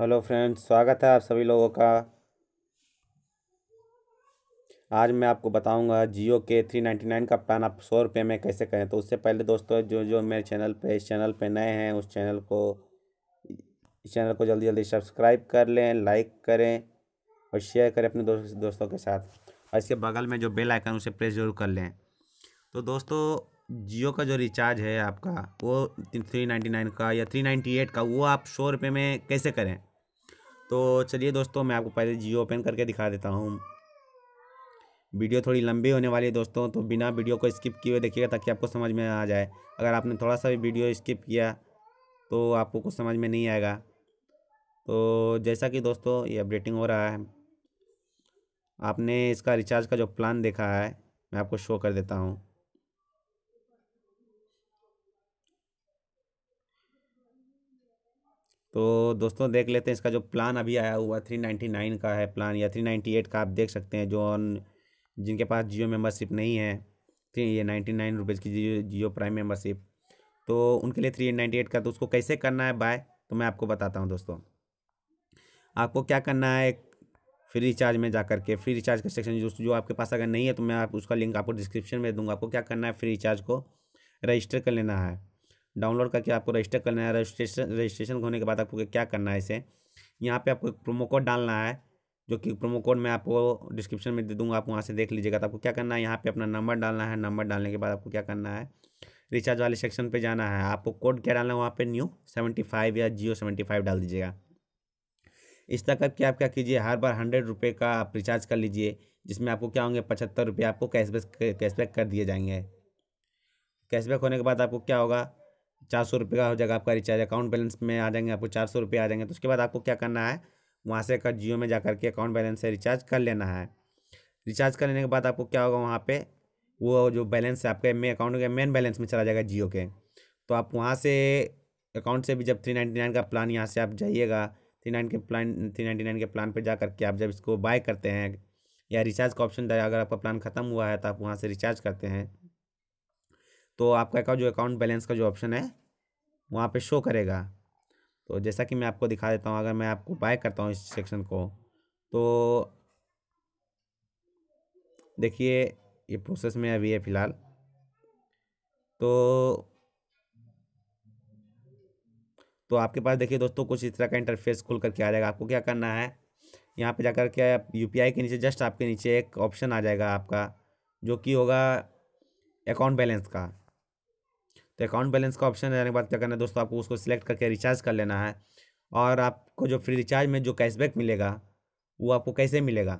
Hello friends, स्वागत है आप सभी लोगों का। आज मैं आपको बताऊँगा जियो के थ्री नाइन्टी नाइन का प्लान आप सौ रुपये में कैसे करें? तो उससे पहले दोस्तों जो जो मेरे चैनल पे, इस चैनल पे नए हैं, उस चैनल को, इस चैनल को जल्दी जल्दी सब्सक्राइब कर लें, लाइक करें और शेयर करें अपने दोस्त, दोस्तों के साथ। और इसके बगल में जो बेल आइकन, उसे प्रेस ज़रूर कर लें। तो दोस्तों, जियो का जो रिचार्ज है आपका, वो थ्री नाइन्टी नाइन का या थ्री नाइन्टी एट का, वो आप सौ रुपये में कैसे करें? तो चलिए दोस्तों, मैं आपको पहले जियो ओपन करके दिखा देता हूँ। वीडियो थोड़ी लंबी होने वाली है दोस्तों तो बिना वीडियो को स्किप किए हुए देखिएगा ताकि आपको समझ में आ जाए। अगर आपने थोड़ा सा भी वीडियो स्किप किया तो आपको कुछ समझ में नहीं आएगा। तो जैसा कि दोस्तों, ये अपडेटिंग हो रहा है। आपने इसका रिचार्ज का जो प्लान देखा है, मैं आपको शो कर देता हूँ। तो दोस्तों देख लेते हैं, इसका जो प्लान अभी आया हुआ थ्री नाइन्टी नाइन का है प्लान या थ्री नाइन्टी एट का आप देख सकते हैं, जो जिनके पास जियो मेम्बरशिप नहीं है थ्री ये नाइन्टी नाइन रुपीज़ की जियो जियो प्राइम मेम्बरशिप तो उनके लिए थ्री नाइन्टी एट का तो उसको कैसे करना है बाय तो मैं आपको बताता हूँ दोस्तों। आपको क्या करना है फ्री रिचार्ज में जा करके फ्री रिचार्ज का सेक्शन जो जो आपके पास अगर नहीं है तो मैं आप उसका लिंक आपको डिस्क्रिप्शन में दूँगा। आपको क्या करना है फ्री रिचार्ज को रजिस्टर कर लेना है। डाउनलोड करके आपको रजिस्टर करना है, रजिस्ट्रेशन रजिस्ट्रेशन होने के बाद आपको क्या करना है इसे। यहाँ पे आपको एक प्रोमो कोड डालना है, जो कि प्रोमो कोड मैं आपको डिस्क्रिप्शन में दे दूँगा, आप वहाँ से देख लीजिएगा। तो आपको क्या करना है, यहाँ पे अपना नंबर डालना है, नंबर डालने के बाद आपको क्या करना है, रिचार्ज वाले सेक्शन पे जाना है। आपको कोड क्या डालना है, वहाँ पे न्यू सेवेंटी फाइव या जियो सेवेंटी फाइव डाल दीजिएगा। इस तरह करके आप क्या कीजिए, हर बार हंड्रेड रुपये का आप रिचार्ज कर लीजिए, जिसमें आपको क्या होंगे, पचहत्तर रुपये आपको कैशबैक कैशबैक कर दिए जाएँगे। कैशबैक होने के बाद आपको क्या होगा चार सौ रुपये का हो जाएगा आपका रिचार्ज अकाउंट बैलेंस में आ जाएँगे, आपको चार सौ रुपये आ जाएँगे। तो उसके बाद आपको क्या करना है? वहाँ से कर, जियो में जा करके अकाउंट बैलेंस से रिचार्ज कर लेना है। रिचार्ज कर लेने के बाद आपको क्या होगा वहाँ पे? वो जो बैलेंस है, आपके मे अकाउंट के मेन बैलेंस में चला जाएगा जियो के। तो आप वहाँ से अकाउंट से भी जब थ्री नाइन्टी नाइन का प्लान यहाँ से आप जाइएगा थ्री नाइन के प्लान थ्री नाइन्टी नाइन के प्लान पर जा करके आप जब इसको बाय करते हैं या रिचार्ज का ऑप्शन अगर आपका प्लान ख़त्म हुआ है तो आप वहाँ से रिचार्ज करते हैं। तो आपका जो अकाउंट बैलेंस का जो ऑप्शन है, वहाँ पे शो करेगा। तो जैसा कि मैं आपको दिखा देता हूँ, अगर मैं आपको बाय करता हूँ इस सेक्शन को तो देखिए, ये प्रोसेस में अभी है फ़िलहाल। तो तो आपके पास देखिए दोस्तों, कुछ इस तरह का इंटरफेस खुल करके आ जाएगा। आपको क्या करना है, यहाँ पे जाकर के यूपीआई के नीचे जस्ट आपके नीचे एक ऑप्शन आ जाएगा आपका, जो कि होगा अकाउंट बैलेंस का। तो अकाउंट बैलेंस का ऑप्शन रहने के बाद क्या करना है दोस्तों? आपको उसको सिलेक्ट करके रिचार्ज कर लेना है। और आपको जो फ्री रिचार्ज में जो कैशबैक मिलेगा, वो आपको कैसे मिलेगा?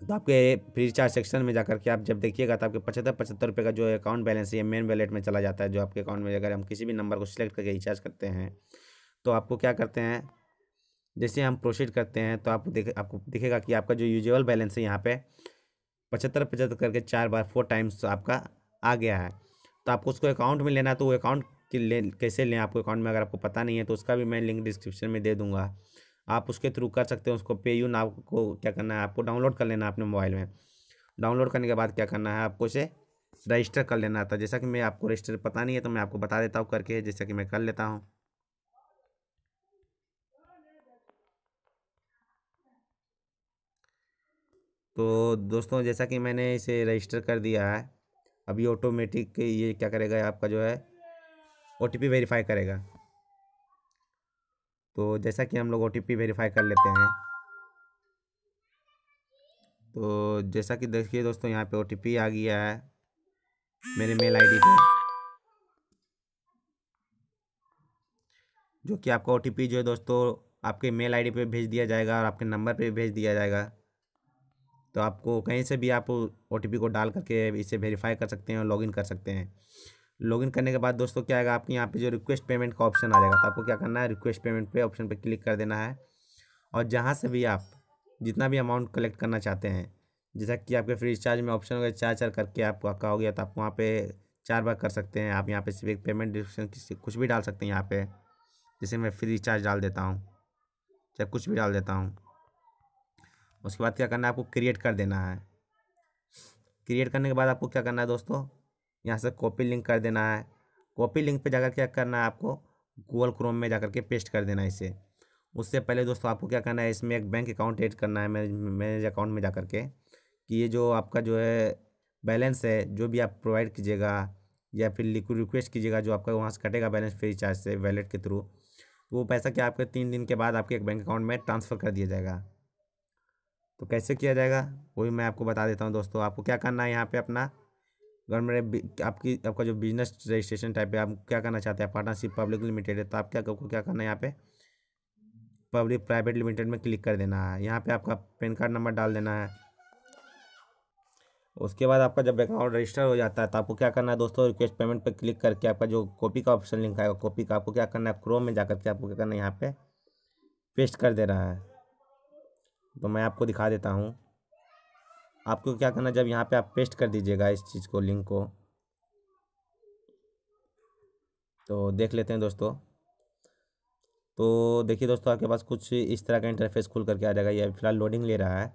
तो आपके फ्री रिचार्ज सेक्शन में जाकर के आप जब देखिएगा तो आपके पचहत्तर पचहत्तर रुपये का जो अकाउंट बैलेंस है, ये मेन वैलेट में चला जाता है, जो आपके अकाउंट में अगर हम किसी भी नंबर को सिलेक्ट करके रिचार्ज करते हैं तो आपको क्या करते हैं? जैसे हम प्रोसीड करते हैं तो आपको देख, आपको दिखेगा कि आपका जो यूजुअल बैलेंस है यहाँ पे पचहत्तर पचहत्तर करके चार बार फोर टाइम्स आपका आ गया है। तो आपको उसको अकाउंट में लेना तो वो अकाउंट ले, कैसे लें आपको अकाउंट में? अगर आपको पता नहीं है तो उसका भी मैं लिंक डिस्क्रिप्शन में दे दूँगा। आप उसके थ्रू कर सकते हैं, उसको पे यू ना आपको क्या करना है, आपको डाउनलोड कर लेना है अपने मोबाइल में। डाउनलोड करने के बाद क्या करना है, आपको इसे रजिस्टर कर लेना था जैसा कि मैं आपको रजिस्टर पता नहीं है तो मैं आपको बता देता हूँ करके, जैसा कि मैं कर लेता हूँ। तो दोस्तों, जैसा कि मैंने इसे रजिस्टर कर दिया है अभी ऑटोमेटिक ये क्या करेगा, आपका जो है ओ टी वेरीफाई करेगा। तो जैसा कि हम लोग ओ टी वेरीफाई कर लेते हैं। तो जैसा कि देखिए दोस्तों, यहाँ पे ओ टी पी आ गया है मेरे मेल आईडी पे। जो कि आपका ओ टी पी जो है दोस्तों, आपके मेल आईडी पे भेज दिया जाएगा और आपके नंबर पे भेज दिया जाएगा। तो आपको कहीं से भी आप ओटीपी को डाल करके इसे वेरीफाई कर सकते हैं और लॉगिन कर सकते हैं। लॉगिन करने के बाद दोस्तों क्या आएगा? आपके यहाँ पे जो रिक्वेस्ट पेमेंट का ऑप्शन आ जाएगा। तो आपको क्या करना है? रिक्वेस्ट पेमेंट पे ऑप्शन पे क्लिक कर देना है। और जहाँ से भी आप जितना भी अमाउंट कलेक्ट करना चाहते हैं, जैसा कि आपके फ्री चार्ज में ऑप्शन होगा चार चार करके आपको आपका हो गया तो आप वहाँ पर चार बार कर सकते हैं। आप यहाँ पे सिर्फ़ एक पेमेंट डिस्क्रिप्शन कुछ भी डाल सकते हैं यहाँ पे। जैसे मैं फ्री चार्ज डाल देता हूँ, चाहे कुछ भी डाल देता हूँ। उसके बाद क्या करना है, आपको क्रिएट कर देना है। क्रिएट करने के बाद आपको क्या करना है दोस्तों, यहाँ से कॉपी लिंक कर देना है। कॉपी लिंक पे जाकर क्या करना है, आपको गूगल क्रोम में जाकर के पेस्ट कर देना है इसे। उससे पहले दोस्तों आपको क्या करना है, इसमें एक बैंक अकाउंट ऐड करना है, मैनेज अकाउंट में जा करके कि ये जो आपका जो है बैलेंस है, जो भी आप प्रोवाइड कीजिएगा, या फिर लिक्विड रिक्वेस्ट कीजिएगा, जो आपका वहाँ से कटेगा बैलेंस फ्री चार्ज से वैलेट के थ्रू तो वो पैसा क्या आपके तीन दिन के बाद आपके एक बैंक अकाउंट में ट्रांसफ़र कर दिया जाएगा। तो कैसे किया जाएगा? वो भी मैं आपको बता देता हूँ दोस्तों। आपको क्या करना है यहाँ पे अपना? गवर्नमेंट आपकी, आपका जो बिज़नेस रजिस्ट्रेशन टाइप है आप क्या करना चाहते हैं? पार्टनरशिप पब्लिक लिमिटेड है। तो आप क्या आपको क्या करना है यहाँ पे? पब्लिक प्राइवेट लिमिटेड में क्लिक कर देना है। यहाँ पे आपका पैन कार्ड नंबर डाल देना है। उसके बाद आपका जब अकाउंट रजिस्टर हो जाता है तो आपको क्या करना है दोस्तों? रिक्वेस्ट पेमेंट पर क्लिक करके आपका जो कॉपी का ऑप्शन लिंक आएगा कॉपी का, आपको क्या करना है? क्रोम में जाकर के आपको क्या करना है यहाँ पे पेस्ट कर दे रहा है। तो मैं आपको दिखा देता हूँ। आपको क्या करना जब यहाँ पे आप पेस्ट कर दीजिएगा इस चीज़ को, लिंक को तो देख लेते हैं दोस्तों। तो देखिए दोस्तों, आपके पास कुछ इस तरह का इंटरफेस खुल करके आ जाएगा। ये फ़िलहाल लोडिंग ले रहा है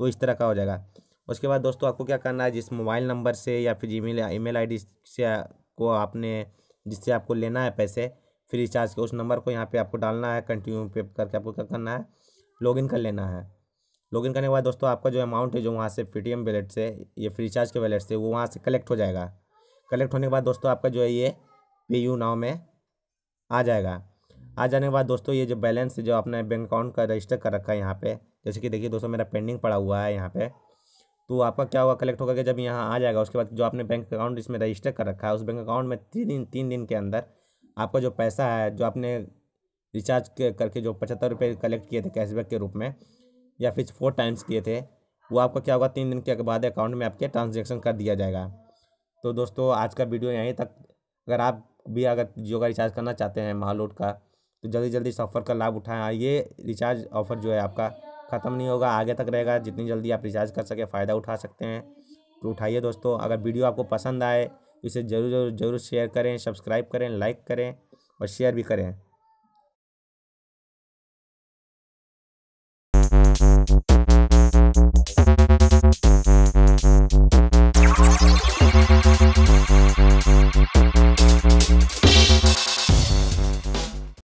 तो इस तरह का हो जाएगा। उसके बाद दोस्तों, आपको क्या करना है, जिस मोबाइल नंबर से या फिर जी मेल ईमेल आईडी से को आपने, जिससे आपको लेना है पैसे फ्री रिचार्ज के, उस नंबर को यहाँ पे आपको डालना है कंटिन्यू पे करके आपको क्या करना है लॉगिन कर लेना है। लॉगिन करने के बाद दोस्तों आपका जो अमाउंट है जो वहाँ से पेटीएम वैलेट से, ये फ्री चार्ज के वैलेट से, वो वहाँ से कलेक्ट हो जाएगा। कलेक्ट होने के बाद दोस्तों आपका जो है ये पे यू नाव में आ जाएगा। आ जाने के बाद दोस्तों ये जो बैलेंस जो आपने बैंक अकाउंट का रजिस्टर कर रखा है यहाँ पे, जैसे कि देखिए दोस्तों मेरा पेंडिंग पड़ा हुआ है यहाँ पे तो आपका क्या होगा, कलेक्ट होगा कि जब यहाँ आ जाएगा, उसके बाद जो आपने बैंक अकाउंट इसमें रजिस्टर कर रखा है, उस बैंक अकाउंट में तीन दिन तीन दिन के अंदर आपका जो पैसा है, जो आपने रिचार्ज करके जो पचहत्तर रुपये कलेक्ट किए थे कैशबैक के रूप में, या फिर फोर टाइम्स किए थे, वो आपका क्या होगा, तीन दिन के बाद अकाउंट में आपके ट्रांजेक्शन कर दिया जाएगा। तो दोस्तों, आज का वीडियो यहीं तक। अगर आप भी अगर जियो का रिचार्ज करना चाहते हैं महालोड का तो जल्दी जल्दी इस ऑफ़र का लाभ उठाएँ। ये रिचार्ज ऑफ़र जो है आपका ख़त्म नहीं होगा, आगे तक रहेगा। जितनी जल्दी आप रिचार्ज कर सके, फ़ायदा उठा सकते हैं। तो उठाइए दोस्तों, अगर वीडियो आपको पसंद आए, इसे ज़रूर ज़रूर ज़रूर शेयर करें, सब्सक्राइब करें, लाइक करें और शेयर भी करें।